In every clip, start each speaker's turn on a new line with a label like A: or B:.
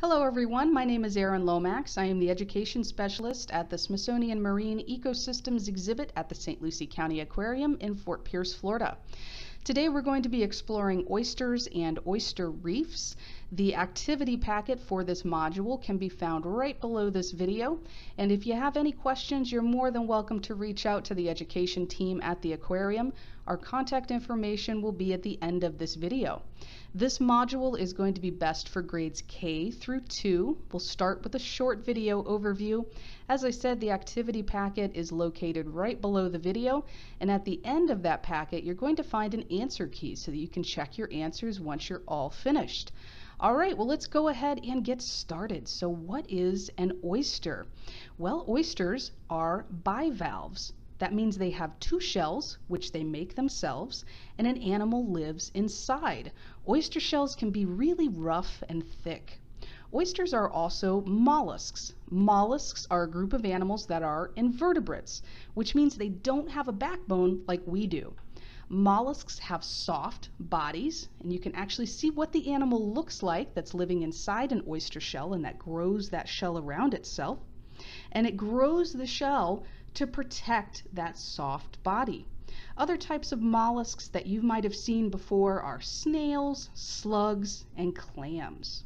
A: Hello everyone, my name is Erin Lomax. I am the Education Specialist at the Smithsonian Marine Ecosystems exhibit at the St. Lucie County Aquarium in Fort Pierce, Florida. Today we're going to be exploring oysters and oyster reefs. The activity packet for this module can be found right below this video. And if you have any questions, you're more than welcome to reach out to the education team at the aquarium. Our contact information will be at the end of this video. This module is going to be best for grades K through 2. We'll start with a short video overview. As I said, the activity packet is located right below the video, and at the end of that packet, you're going to find an answer key so that you can check your answers once you're all finished. All right, well, let's go ahead and get started. So what is an oyster? Well, oysters are bivalves. That means they have two shells, which they make themselves, and an animal lives inside. Oyster shells can be really rough and thick. Oysters are also mollusks. Mollusks are a group of animals that are invertebrates, which means they don't have a backbone like we do. Mollusks have soft bodies, and you can actually see what the animal looks like that's living inside an oyster shell and that grows that shell around itself. And it grows the shell to protect that soft body. Other types of mollusks that you might have seen before are snails, slugs, and clams.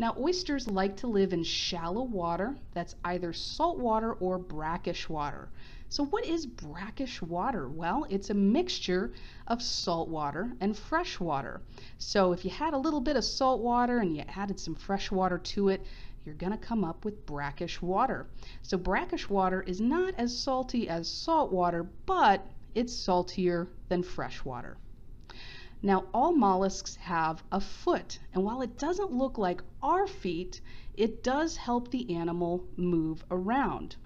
A: Now, oysters like to live in shallow water that's either salt water or brackish water. So what is brackish water? Well, it's a mixture of salt water and fresh water. So if you had a little bit of salt water and you added some fresh water to it, you're going to come up with brackish water. So brackish water is not as salty as salt water, but it's saltier than fresh water. Now, all mollusks have a foot, and while it doesn't look like our feet, it does help the animal move around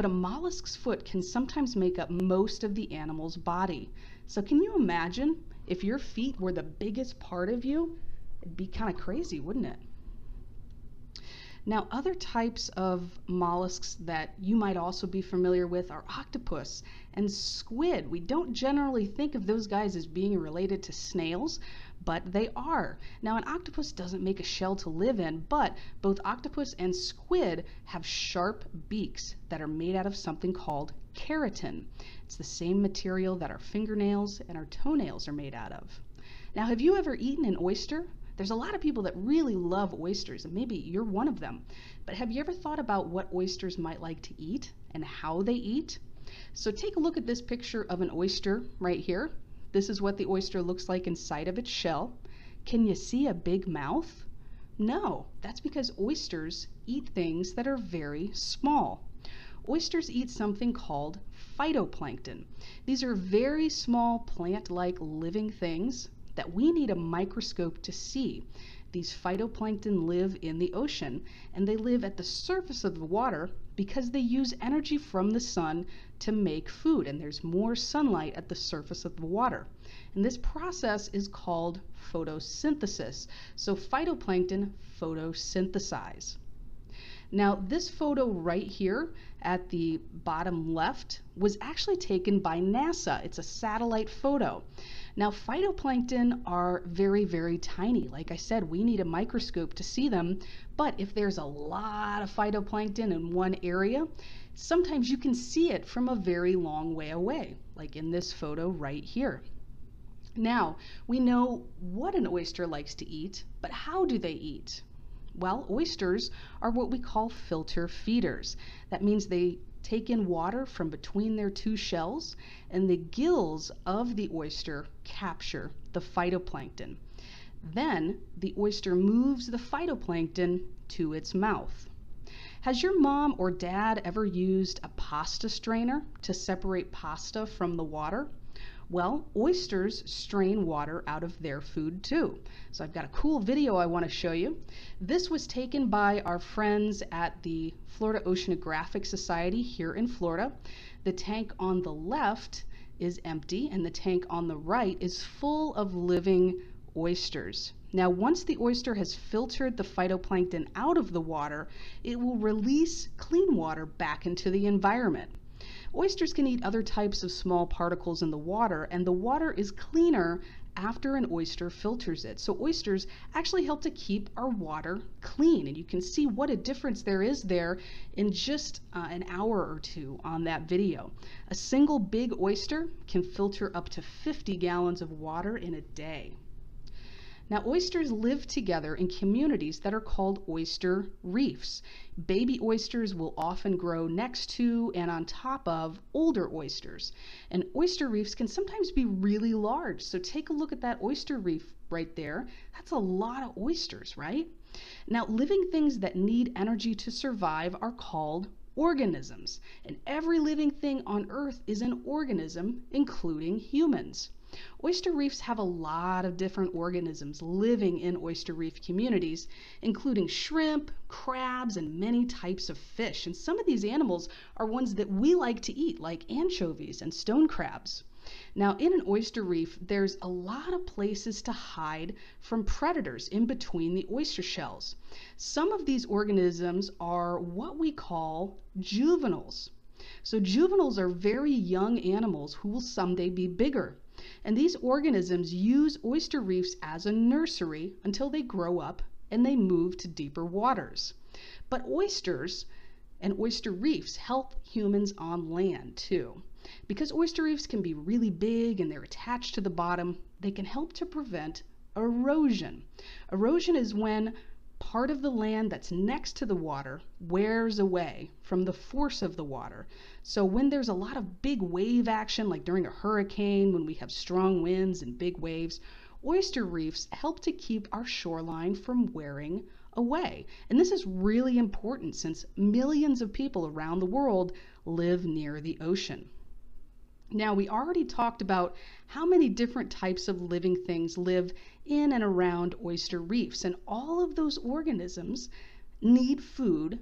A: but a mollusk's foot can sometimes make up most of the animal's body. So can you imagine if your feet were the biggest part of you? It'd be kind of crazy, wouldn't it? Now, other types of mollusks that you might also be familiar with are octopus and squid. We don't generally think of those guys as being related to snails, but they are. Now, an octopus doesn't make a shell to live in, but both octopus and squid have sharp beaks that are made out of something called keratin. It's the same material that our fingernails and our toenails are made out of. Now, have you ever eaten an oyster? There's a lot of people that really love oysters, and maybe you're one of them. But have you ever thought about what oysters might like to eat and how they eat? So take a look at this picture of an oyster right here. This is what the oyster looks like inside of its shell. Can you see a big mouth? No, that's because oysters eat things that are very small. Oysters eat something called phytoplankton. These are very small plant-like living things that we need a microscope to see. These phytoplankton live in the ocean and they live at the surface of the water because they use energy from the sun to make food and there's more sunlight at the surface of the water. And this process is called photosynthesis. So phytoplankton photosynthesize. Now this photo right here at the bottom left was actually taken by NASA. It's a satellite photo. Now phytoplankton are very, very tiny. Like I said, we need a microscope to see them, but if there's a lot of phytoplankton in one area, sometimes you can see it from a very long way away, like in this photo right here. Now, we know what an oyster likes to eat, but how do they eat? Well, oysters are what we call filter feeders. That means they take in water from between their two shells, and the gills of the oyster capture the phytoplankton. Then the oyster moves the phytoplankton to its mouth. Has your mom or dad ever used a pasta strainer to separate pasta from the water? Well, oysters strain water out of their food too. So I've got a cool video I want to show you. This was taken by our friends at the Florida Oceanographic Society here in Florida. The tank on the left is empty and the tank on the right is full of living oysters. Now, once the oyster has filtered the phytoplankton out of the water, it will release clean water back into the environment. Oysters can eat other types of small particles in the water, and the water is cleaner after an oyster filters it. So oysters actually help to keep our water clean. And you can see what a difference there is there in just uh, an hour or two on that video. A single big oyster can filter up to 50 gallons of water in a day. Now, oysters live together in communities that are called oyster reefs. Baby oysters will often grow next to and on top of older oysters. And oyster reefs can sometimes be really large. So take a look at that oyster reef right there. That's a lot of oysters, right? Now, living things that need energy to survive are called organisms. And every living thing on Earth is an organism, including humans. Oyster reefs have a lot of different organisms living in oyster reef communities, including shrimp, crabs, and many types of fish. And some of these animals are ones that we like to eat, like anchovies and stone crabs. Now, in an oyster reef, there's a lot of places to hide from predators in between the oyster shells. Some of these organisms are what we call juveniles. So, juveniles are very young animals who will someday be bigger. And these organisms use oyster reefs as a nursery until they grow up and they move to deeper waters. But oysters and oyster reefs help humans on land too. Because oyster reefs can be really big and they're attached to the bottom, they can help to prevent erosion. Erosion is when part of the land that's next to the water wears away from the force of the water. So when there's a lot of big wave action, like during a hurricane, when we have strong winds and big waves, oyster reefs help to keep our shoreline from wearing away. And this is really important since millions of people around the world live near the ocean. Now, we already talked about how many different types of living things live in and around oyster reefs, and all of those organisms need food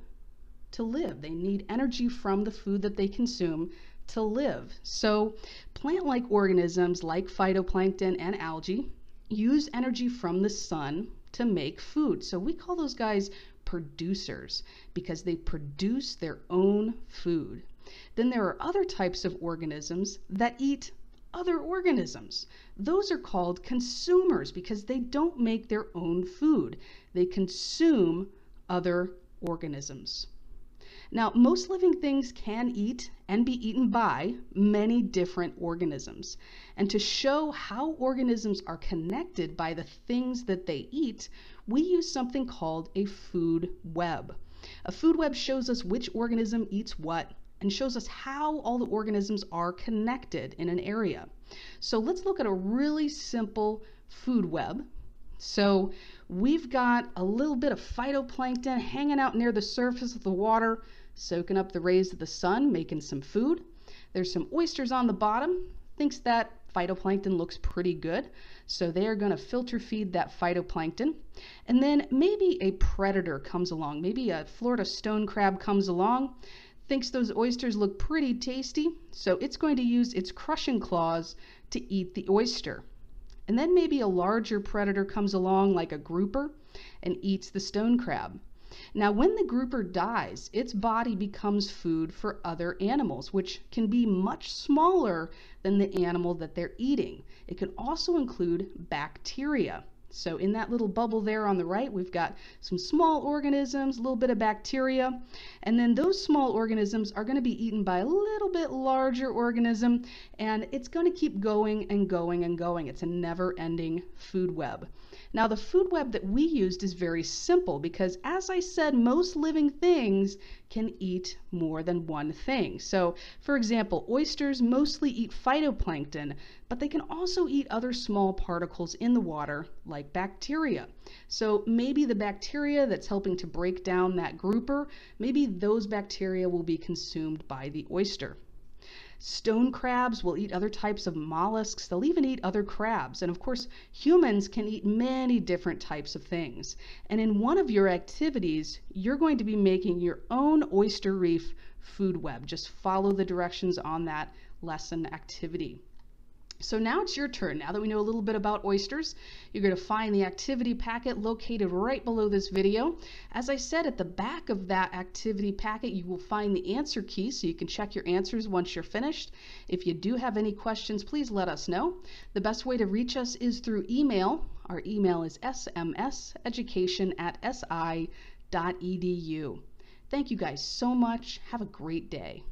A: to live. They need energy from the food that they consume to live. So, plant like organisms like phytoplankton and algae use energy from the sun to make food. So, we call those guys producers because they produce their own food. Then there are other types of organisms that eat other organisms. Those are called consumers because they don't make their own food. They consume other organisms. Now, most living things can eat and be eaten by many different organisms. And to show how organisms are connected by the things that they eat, we use something called a food web. A food web shows us which organism eats what, and shows us how all the organisms are connected in an area. So let's look at a really simple food web. So we've got a little bit of phytoplankton hanging out near the surface of the water, soaking up the rays of the sun, making some food. There's some oysters on the bottom. Thinks that phytoplankton looks pretty good. So they are going to filter feed that phytoplankton. And then maybe a predator comes along. Maybe a Florida stone crab comes along thinks those oysters look pretty tasty, so it's going to use its crushing claws to eat the oyster. And then maybe a larger predator comes along like a grouper and eats the stone crab. Now, when the grouper dies, its body becomes food for other animals, which can be much smaller than the animal that they're eating. It can also include bacteria. So in that little bubble there on the right, we've got some small organisms, a little bit of bacteria, and then those small organisms are going to be eaten by a little bit larger organism, and it's going to keep going and going and going. It's a never-ending food web. Now, the food web that we used is very simple because, as I said, most living things can eat more than one thing. So, for example, oysters mostly eat phytoplankton, but they can also eat other small particles in the water, like bacteria. So, maybe the bacteria that's helping to break down that grouper, maybe those bacteria will be consumed by the oyster. Stone crabs will eat other types of mollusks. They'll even eat other crabs. And of course, humans can eat many different types of things. And in one of your activities, you're going to be making your own oyster reef food web. Just follow the directions on that lesson activity. So now it's your turn. Now that we know a little bit about oysters, you're going to find the activity packet located right below this video. As I said, at the back of that activity packet, you will find the answer key so you can check your answers once you're finished. If you do have any questions, please let us know. The best way to reach us is through email. Our email is smseducation at si.edu. Thank you guys so much. Have a great day.